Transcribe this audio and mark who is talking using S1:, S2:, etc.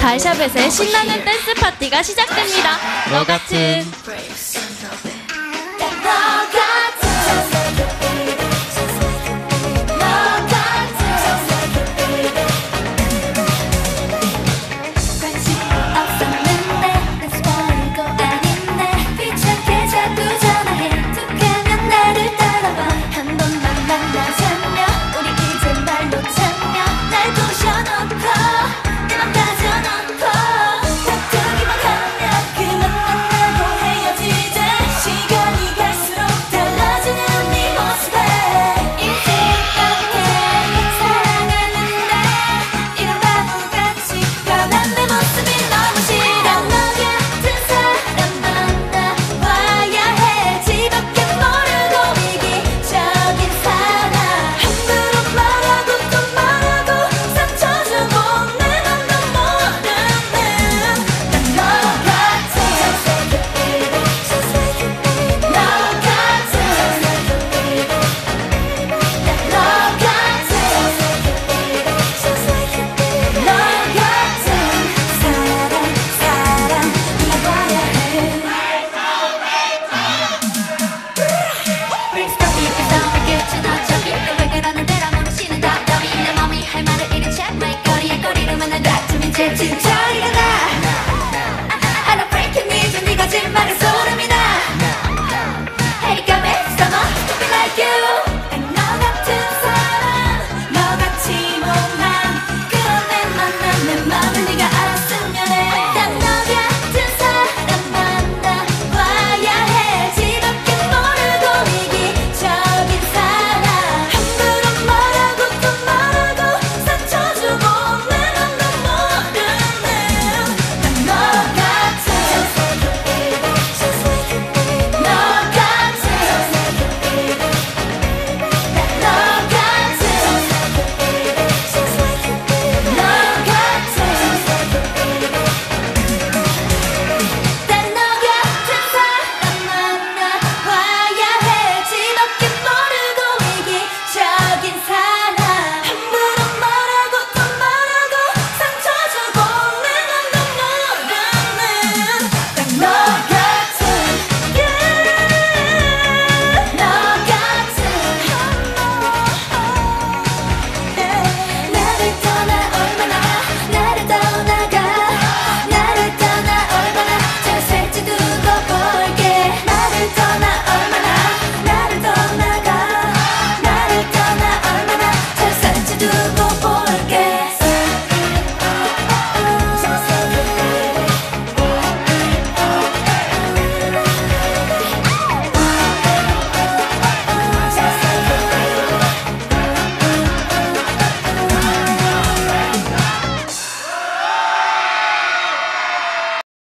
S1: 달샤벳의 신나는 댄스 파티가 시작됩니다. 너 같은